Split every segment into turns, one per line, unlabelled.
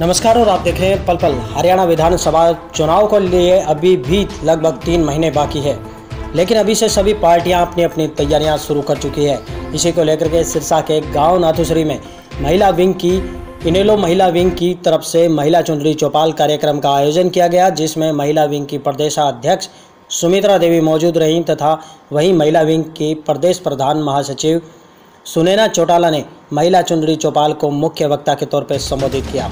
नमस्कार, और आप देख रहे हैं पल पल। हरियाणा विधानसभा चुनाव को लिए अभी भी लगभग तीन महीने बाकी है। लेकिन अभी से सभी पार्टियाँ अपनी अपनी तैयारियाँ शुरू कर चुकी है। इसी को लेकर के सिरसा के गाँव नाथुश्री में महिला विंग की, इनेलो महिला विंग की तरफ़ से महिला चुनरी चौपाल कार्यक्रम का आयोजन किया गया, जिसमें महिला विंग की प्रदेशाध्यक्ष सुमित्रा देवी मौजूद रहीं तथा वहीं महिला विंग की प्रदेश प्रधान महासचिव सुनैना चौटाला ने महिला चुनरी चौपाल को मुख्य वक्ता के तौर पर संबोधित किया।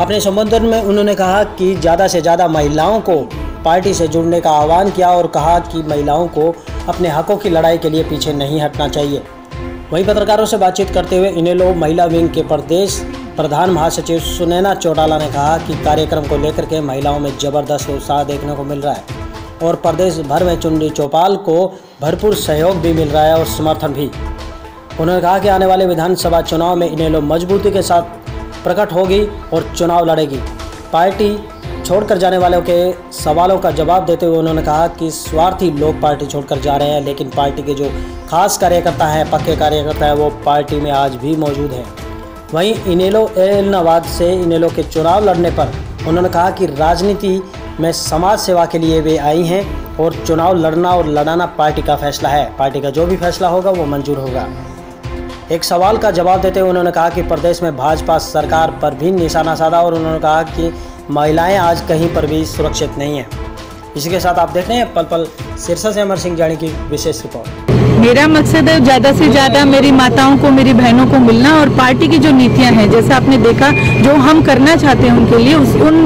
अपने संबोधन में उन्होंने कहा कि ज़्यादा से ज़्यादा महिलाओं को पार्टी से जुड़ने का आह्वान किया और कहा कि महिलाओं को अपने हकों की लड़ाई के लिए पीछे नहीं हटना चाहिए। वहीं पत्रकारों से बातचीत करते हुए इनेलो महिला विंग के प्रदेश प्रधान महासचिव सुनैना चौटाला ने कहा कि कार्यक्रम को लेकर के महिलाओं में ज़बरदस्त उत्साह देखने को मिल रहा है और प्रदेश भर में चुनरी चौपाल को भरपूर सहयोग भी मिल रहा है और समर्थन भी। उन्होंने कहा कि आने वाले विधानसभा चुनाव में इनेलो मजबूती के साथ प्रकट होगी और चुनाव लड़ेगी। पार्टी छोड़कर जाने वालों के सवालों का जवाब देते हुए उन्होंने कहा कि स्वार्थी लोग पार्टी छोड़कर जा रहे हैं, लेकिन पार्टी के जो खास कार्यकर्ता हैं, पक्के कार्यकर्ता हैं, वो पार्टी में आज भी मौजूद हैं। वहीं इनेलो एलनाबाद से इनेलो के चुनाव लड़ने पर उन्होंने कहा कि राजनीति में समाज सेवा के लिए वे आई हैं और चुनाव लड़ना और लड़ाना पार्टी का फैसला है। पार्टी का जो भी फैसला होगा, वो मंजूर होगा। एक सवाल का जवाब देते हुए उन्होंने कहा कि प्रदेश में भाजपा सरकार पर भी निशाना साधा और उन्होंने कहा कि महिलाएँ आज कहीं पर भी सुरक्षित नहीं हैं। इसी के साथ आप देख रहे हैं पल पल सिरसा से अमर सिंह जानी की विशेष रिपोर्ट।
मेरा मकसद है ज़्यादा से ज़्यादा मेरी माताओं को, मेरी बहनों को मिलना और पार्टी की जो नीतियाँ हैं, जैसे आपने देखा, जो हम करना चाहते हैं उनके लिए, उस उन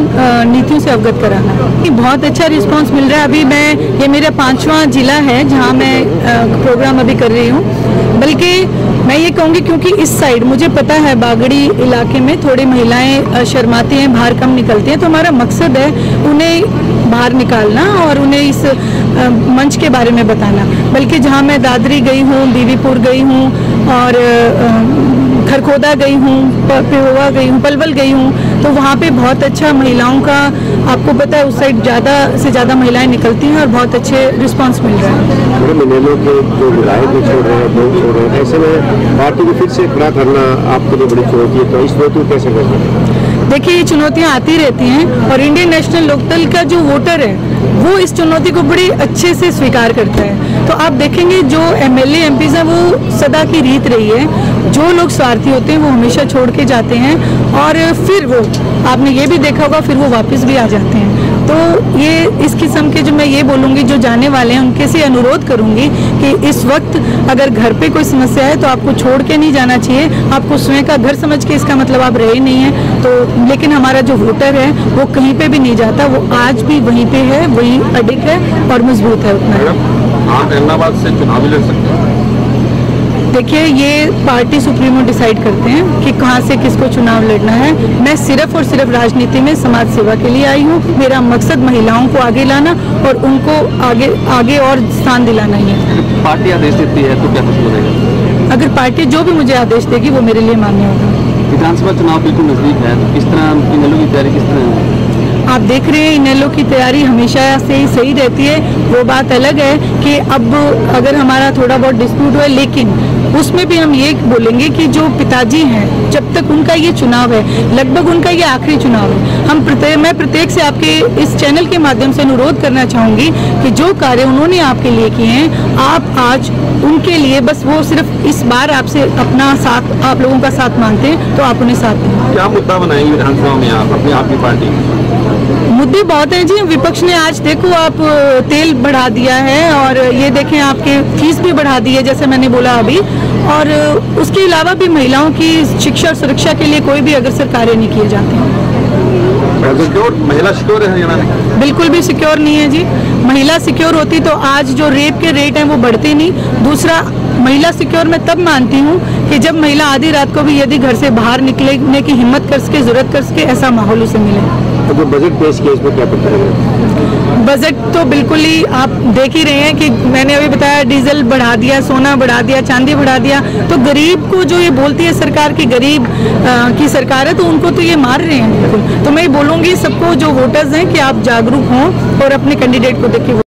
नीतियों से अवगत कराना। बहुत अच्छा रिस्पांस मिल रहा है। अभी मैं, ये मेरा पांचवा जिला है, जहाँ मैं प्रोग्राम अभी कर रही हूँ। बल्कि मैं ये कहूँगी क्योंकि इस साइड, मुझे पता है बागड़ी इलाके में थोड़ी महिलाएँ शर्माती हैं, बाहर कम निकलती हैं तो हमारा मकसद है उन्हें बाहर निकालना और उन्हें इस मंच के बारे में बताना। बल्कि जहाँ मैं दादरी गई हूँ, बीवीपुर गई हूँ और खरखोदा गई हूँ पिहोवा गई हूँ, पलवल गई हूँ तो वहाँ पे बहुत अच्छा महिलाओं का आपको पता है उस साइड ज़्यादा से ज़्यादा महिलाएँ निकलती हैं और बहुत अच्छे रिस्पांस मिल रहा है।
के जो विधायक भी छोड़ रहे हैं लोग छोड़ रहे हैं ऐसे में पार्टी को फिर से खड़ा करना आपके लिए बड़ी चुनौती है तो इस चुनौती को कैसे करते
देखिए ये चुनौतियाँ आती रहती हैं और इंडियन नेशनल लोकदल का जो वोटर है वो इस चुनौती को बड़ी अच्छे से स्वीकार करता है। तो आप देखेंगे जो एम एल हैं वो सदा की रीत रही है। जो लोग स्वार्थी होते हैं, वो हमेशा छोड़ के जाते हैं और फिर वो, आपने ये भी देखा होगा, फिर वो वापस भी आ जाते हैं। तो ये इस किस्म के जो मैं ये बोलूँगी, जो जाने वाले हैं, उनके से अनुरोध करूँगी कि इस वक्त अगर घर पे कोई समस्या है तो आपको छोड़ के नहीं जाना चाहिए। आपको स्वयं का घर समझ के इसका मतलब आप रहे नहीं हैं। तो लेकिन हमारा जो वोटर है, वो कहीं पे भी नहीं जाता। वो आज भी वहीं पे है, वही अडिक है और मज़बूत है उतना।
आप अहमदाबाद से चुनाव लड़ सकते हैं।
देखिए ये पार्टी सुप्रीमो डिसाइड करते हैं कि कहाँ से किसको चुनाव लड़ना है। मैं सिर्फ़ और सिर्फ़ राजनीति में समाज सेवा के लिए आई हूँ। मेरा मकसद महिलाओं को आगे लाना और उनको आगे आगे और स्थान दिलाना ही है।
पार्टी आदेश देती है तो क्या कुछ
अगर पार्टी जो भी मुझे आदेश देगी वो मेरे लिए मान्य होगा।
विधानसभा चुनाव बिल्कुल नज़दीक है तो किस तरह इनेलो की तैयारी किस तरह है?
आप देख रहे हैं इनेलो की तैयारी हमेशा से ही सही रहती है। वो बात अलग है कि अब अगर हमारा थोड़ा बहुत डिस्प्यूट हुआ लेकिन उसमें भी हम ये बोलेंगे कि जो पिताजी हैं, जब तक उनका ये चुनाव है, लगभग उनका ये आखिरी चुनाव है। हम प्रत्येक, मैं प्रत्येक से आपके इस चैनल के माध्यम से अनुरोध करना चाहूँगी कि जो कार्य उन्होंने आपके लिए किए हैं, आप आज उनके लिए बस वो सिर्फ़ इस बार आपसे अपना साथ, आप लोगों का साथ मांगते हैं तो आप उन्हें साथ दें।
क्या मुद्दा बनाएँगे विधानसभा में आप, अपनी, आपकी पार्टी?
मुद्दे बहुत हैं जी। विपक्ष ने आज देखो आप तेल बढ़ा दिया है और ये देखें आपके फ़ीस भी बढ़ा दी है जैसे मैंने बोला अभी। और उसके अलावा भी महिलाओं की शिक्षा और सुरक्षा के लिए कोई भी अग्रसर कार्य नहीं किए जाते हैं।
महिला सिक्योर है
बिल्कुल भी सिक्योर नहीं है जी। महिला सिक्योर होती तो आज जो रेप के रेट हैं वो बढ़ते नहीं। दूसरा महिला सिक्योर मैं तब मानती हूँ कि जब महिला आधी रात को भी यदि घर से बाहर निकलने की हिम्मत कर सके ज़रूरत कर सके ऐसा माहौल उसे मिले।
तो जो बजट पेश किया इसमें क्या है?
बजट तो बिल्कुल ही आप देख ही रहे हैं कि मैंने अभी बताया डीजल बढ़ा दिया सोना बढ़ा दिया चांदी बढ़ा दिया। तो गरीब को जो ये बोलती है सरकार की गरीब आ, की सरकार है तो उनको तो ये मार रहे हैं। बिल्कुल तो मैं बोलूँगी सबको जो वोटर्स हैं कि आप जागरूक हों और अपने कैंडिडेट को देखिए।